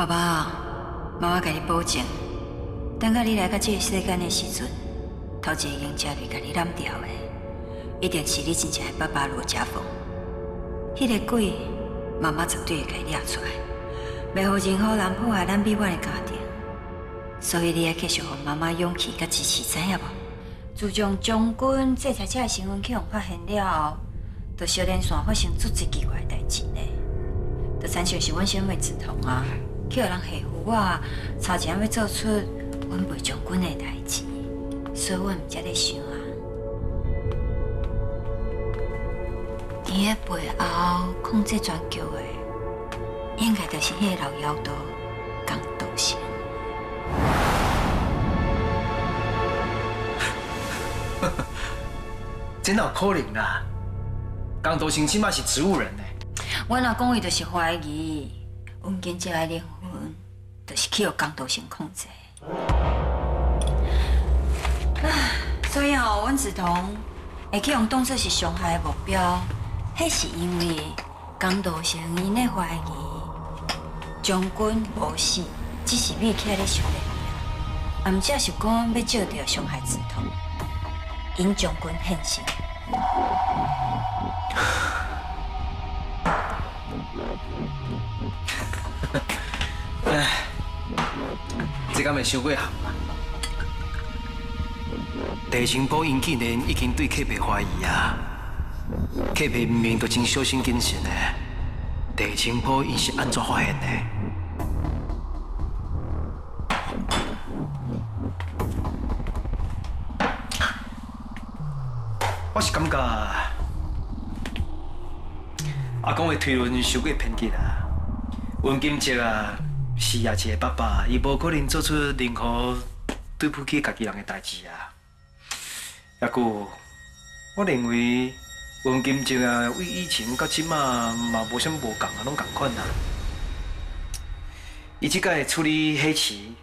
爸爸，妈妈甲你保证，等到你来到这个世间的时阵，头一个用家里甲你揽掉的，一定是你真正的爸爸罗家凤。迄个鬼，妈妈绝对会甲你抓出来，袂互任何人破坏咱美满的家庭。所以你要继续给妈妈勇气甲支持，知影无？自从将军这台车的新闻去互发现了后，就小连山发生足一奇怪的代志呢。就产生是阮小妹子痛啊，去互人吓唬我，差钱要做出阮陪将军的代志，所以阮毋才咧想啊。伊的背后控制全球的，应该就是迄个老妖道江道贤。真 有可能啦！江道兴起码是植物人呢。阮阿公伊就是怀疑，阮金姐的灵魂，就是去互江道兴控制。所以哦，阮子彤会去用当作是伤害的目标，迄是因为江道兴因咧怀疑将军无死，只是秘起咧想咧伊啊，毋则是讲要借着伤害子彤，因将军现身。敢会伤过行啊？地清波因竟然已经对客平怀疑啊！客平明明都真小心谨慎的，地清波伊是安怎发现的？我是感觉阿公的推论受过偏激啊！温金杰啊，是啊，一个爸爸，伊无可能做出任何对不起家己人的代志啊！也故，我认为温金杰啊，为以前到即马嘛无啥无共啊，拢共款啊。伊即个处理黑棋，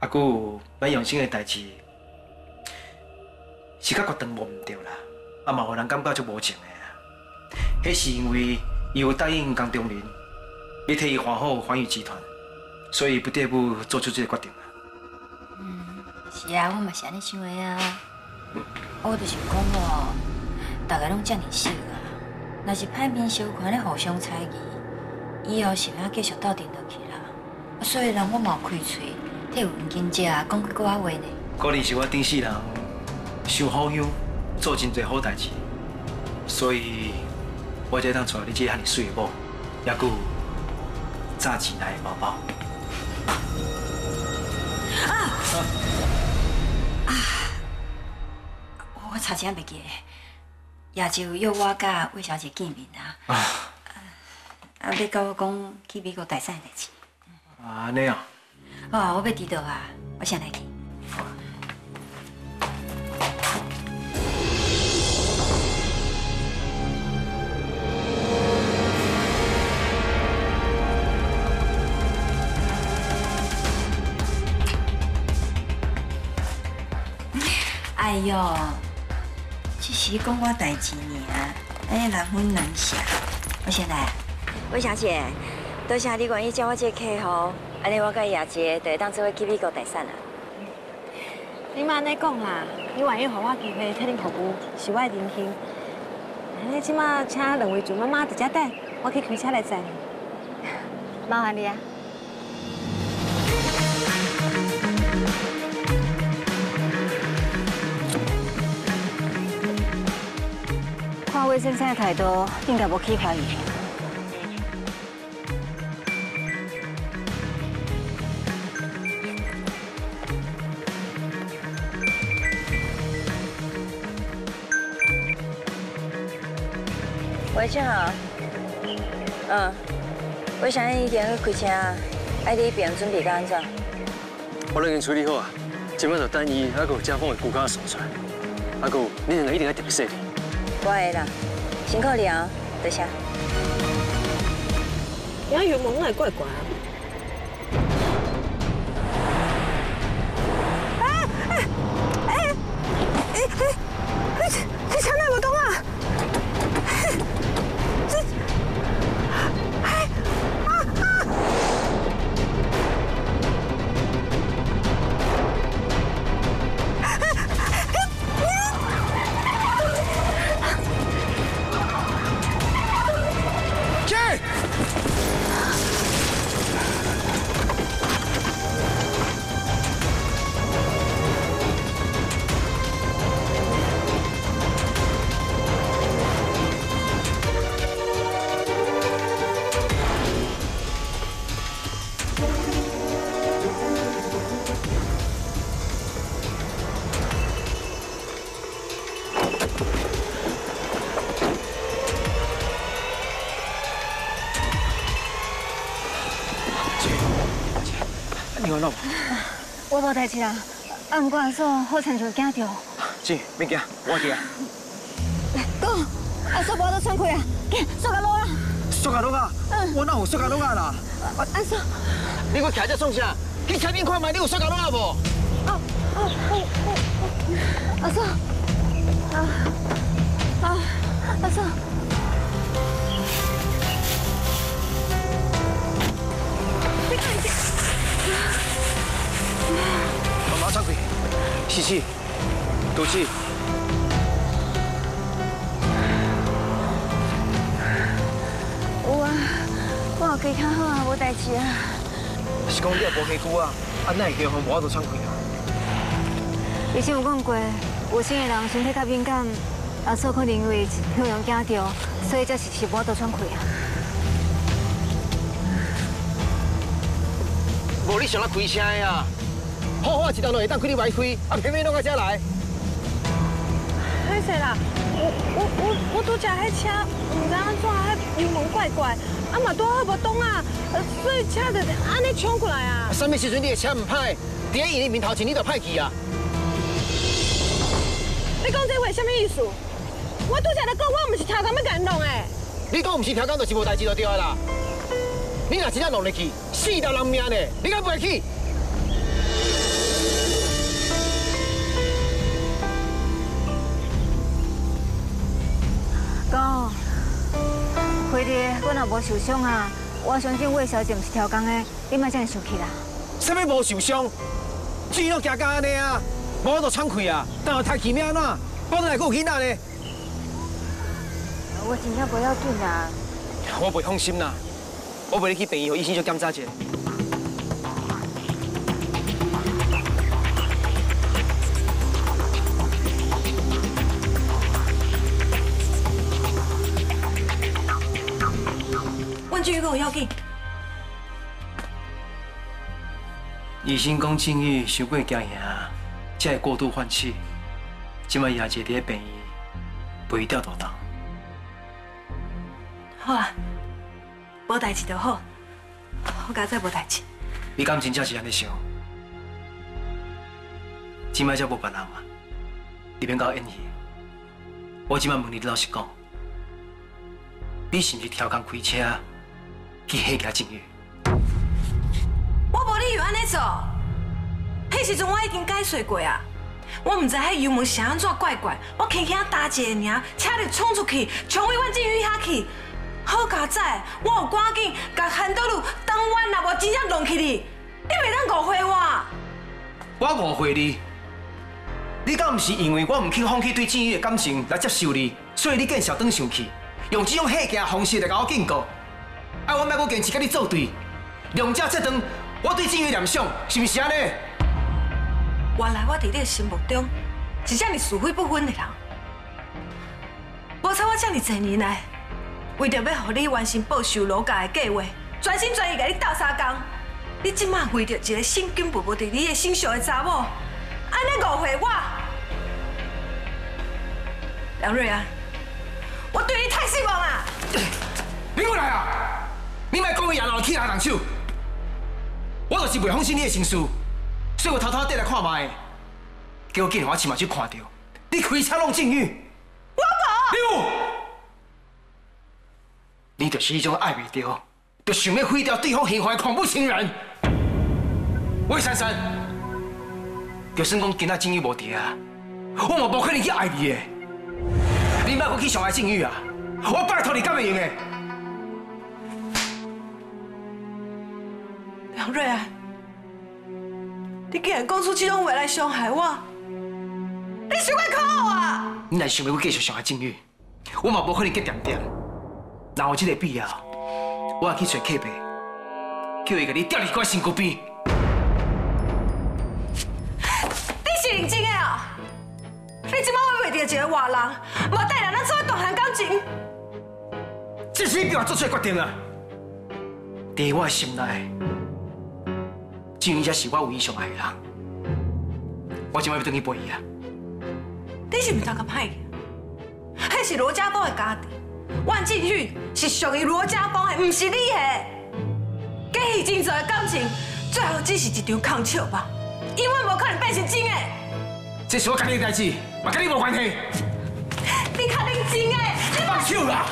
啊，故蛮用心的代志，是较决定无毋对啦。啊嘛，互人感觉就无情的。迄是因为伊有答应江中林。要替伊还好环宇集团，所以不得不做出这个决定啊。嗯，是啊，我嘛是安尼想的啊。我就是讲哦，大家拢这么熟啊，若是歹面相看咧互相猜疑，以后是要继续斗阵落去啦。所以人我冇开嘴替文金姐啊讲几句话呢。可能是我顶世人修好样，做真侪好代志，所以我才当找你这遐尼水的某，也佮。炸起来宝宝！啊啊！我差钱袂记，也就约我甲魏小姐见面啊。啊！啊！要甲我讲去美国大赛的代志。啊，那样。哦，我要迟到啊，我先来去。哎呦，只是讲我代志尔，哎，难分难舍。我先来，魏小姐，多谢你愿意接我这客户，安尼我甲亚姐就会当做会去美国大赛啦。你妈安尼讲啦，你愿意给我机会替你服务，是我的荣幸。你即马请两位准妈妈在这等，我去开车来载你。麻烦你啊。先生的态度，应该无起怀疑。喂，正好。嗯，我想已经去开车，爱你边准备安怎？我都已经处理好啊，今晚就等伊还有家风的骨架送出来。阿哥，你两个一定要特别细心。我会啦，辛苦你啊，多谢。我原本来怪怪。啊代志啦，啊，阿嫂好亲像惊着。姐，别惊，我。哥，阿嫂无得喘气啊，紧，速甲落啊！速甲落啊！我哪有速甲落啊啦？阿嫂，你搁徛这创啥？去前面看卖，你有速甲落啊无？哦阿嫂，啊啊，阿嫂。吸气，吐气。有啊，我有气较好啊，无代志啊。是讲你也无下久啊，啊，哪会叫互无法度喘气啊？医生有讲过，有心的人身体较敏感，阿嫂可能因为血氧惊到，所以才是是无法度喘气啊。无你想来开车的啊？好好一段路会当开你歪开，啊，偏偏弄到这来。歹势啦，我我我我拄食迄车，唔知安怎，迄油门怪怪，啊嘛拄好无动啊，所以车就安尼冲过来啊。什么时阵你的车唔歹？伫喺伊面头前你就歹去啊？你讲这话什么意思？我拄则在讲，我唔是超工要甲你弄的。你讲唔是调工，就是无代志就对啊啦。你若真正弄入去，死条人命呢？你敢不会去？我若无受伤啊，我相信魏小姐毋是超工的，你莫这样生气啦。什么无受伤？只拢行到安尼啊，无法度喘气啊，等下太气命怎？保证内有囡仔咧？我真正不要紧啦。我袂放心啦，我陪你去病院，互医生就检查一下。要紧，医生讲静宇伤过惊吓，才会过度换气，即摆也坐伫咧病院，陪伊吊大当。好啊，无代志就好，我家再无代志。你敢真正是安尼想？即摆才无别人啊，你免搞演戏。我即摆问你老实讲，你是毋是调工开车去吓家静宇？我无理由安尼做，迄时阵我已经解释过啊。我唔知迄油门是安怎怪怪，我轻轻打一个尔，车就冲出去，冲去阮进雨遐去。好佳哉，我有赶紧甲韩德路当阮若无真正弄起你，你袂当误会我。我误会你，你敢毋是因为我毋肯放弃对静宇的感情来接受你，所以你更想转上去，用这种吓惊的方式来甲我警告，啊，我莫搁坚持甲你作对，两者这长，我对静宇念想是毋是安尼？原来我伫你的心目中是这么是非不分的人，无彩我这么多年来，为着要互你完成报仇罗家的计划，专心专意甲你斗相共，你即马为着一个心根本无伫你的心上的查某，安尼误会我，梁瑞安，我对你太失望了。你过来啊！你莫讲伊也闹起人手，我就是袂放心你的心思，所以我偷偷缀来看卖。结果竟然我亲目睭看到，你开车弄静宇。我无。你有？你就是迄种爱袂着，就想要毁掉对方幸福的恐怖情人。魏珊珊，就算讲今仔静宇无伫啊，我嘛无可能去爱你的。你莫搁去伤害静宇啊！我拜托你，敢会用的？梁瑞安，你竟然讲出这种话来伤害我，你想要靠我啊？你若想要继续伤害静宇，我嘛无可能结点点。若有这个必要，我也去找客伯，叫伊甲你吊伫我身躯边。你是认真的啊？你即摆会为着一个外人，无带人咱做伙同行感情？这是你逼我做出的决定啊！在我的心内，静宇才是我唯一相爱的人。我今晚要回去陪伊啊！你是毋是当咁歹？迄是罗家宝的家底，万靖宇是属于罗家宝的，毋是你的。假戏真做的感情，最后只是一场空笑吧，永远无可能变成真的。这是我家己的代志，嘛跟你无关系。你确定真的？放手啦！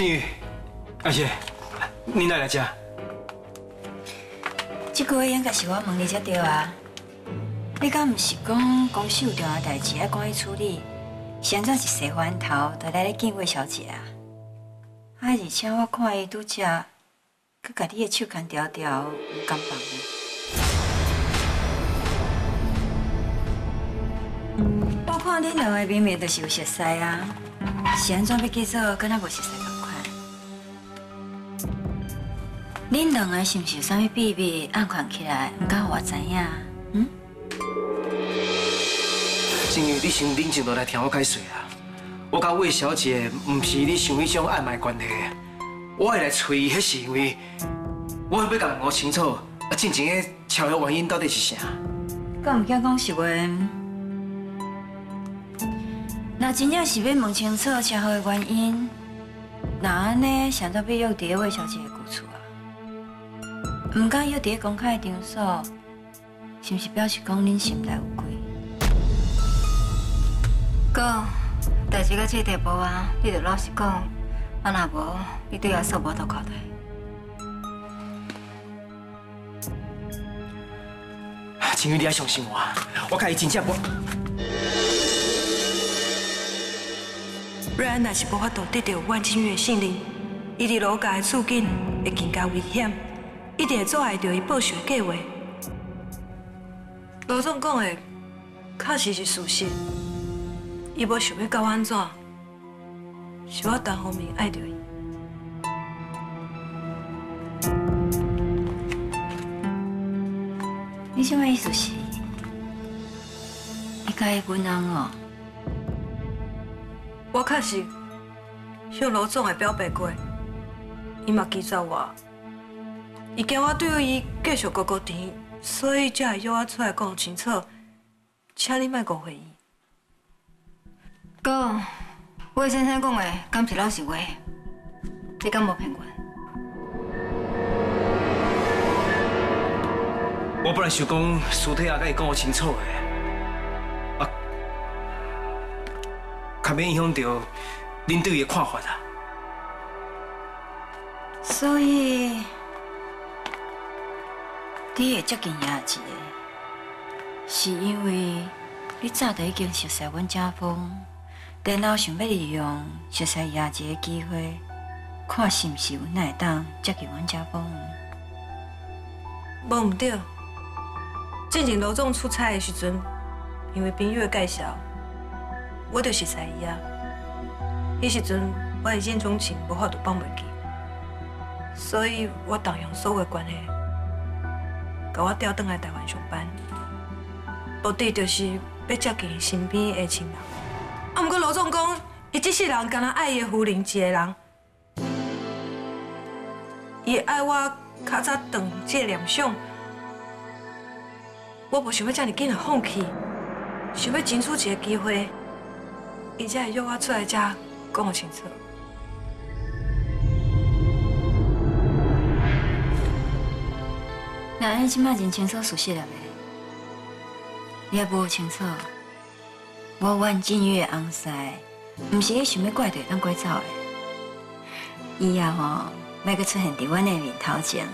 金宇，阿姐，你哪来这？这个应该是我问你才对啊。你敢不是讲公司有重要代志要赶去处理？现在是洗番头，就来咧见魏小姐啊。啊，而且我看伊拄只，佮家己的手牵条条，有感放呢。我看恁两个明明就是有熟识啊，是安怎要继续跟那无熟识恁两个是毋是有啥物秘密暗藏起来，毋敢互我知影？嗯？金宇，你先冷静落来听我解释啊。我甲魏小姐毋是你想迄种暧昧关系，我会来找伊，迄是因为我要甲问清楚，啊，真正的巧合原因到底是啥？敢毋惊讲实话？那真正是要问清楚车祸的原因，那安尼想到要约伫魏小姐？毋敢约伫公开的场所，是毋是表示讲恁心内有鬼？哥，代志到这地步啊，你着老实讲，啊若无，你对阿嫂无头靠代。金宇，你要相信我，我甲伊真正无。瑞安若是无法度得到万金月的信任，伊伫罗家的处境会更加危险，一定会阻碍到伊报仇计划。罗总讲的确实是事实，伊无想要到安怎，是我单方面爱着伊。你什么意思是？你甲伊分人哦？我确实向罗总的表白过，伊嘛拒绝我。伊惊我对伊继续高高甜，所以才会约我出来讲清楚，请你莫误会伊。哥，魏先生讲的敢是老实话？你敢无骗我？我本来想讲私底下甲伊讲清楚的，啊，较免影响到恁对伊的看法啦。所以你会接近亚姐，是因为你早就已经熟悉阮家风，然后想要利用熟悉亚姐的机会，看是毋是阮会当接近阮家风。无毋对，进前罗总出差的时阵，因为朋友的介绍，我就是知伊啊。迄时阵我一见钟情，无法度放袂记，所以我动用所有关系，甲我调转来台湾上班，目的就是要接近身边的亲人。啊，毋过罗总讲，伊这世人敢若爱伊的夫人一个人，伊爱我较早断这个念想。我无想要遮尔紧的放弃，想要争取一个机会，伊才会约我出来遮讲清楚。那安尼即摆认清楚事实了未？你也无清楚，我万金月红婿，毋是你想要怪罪当怪走的。以后吼，莫阁出现伫阮的面头前，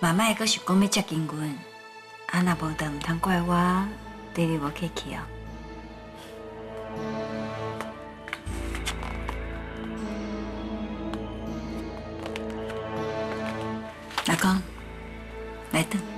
嘛莫阁想讲要接近阮，啊那无得毋通怪我对你无客气哦。老公，来等。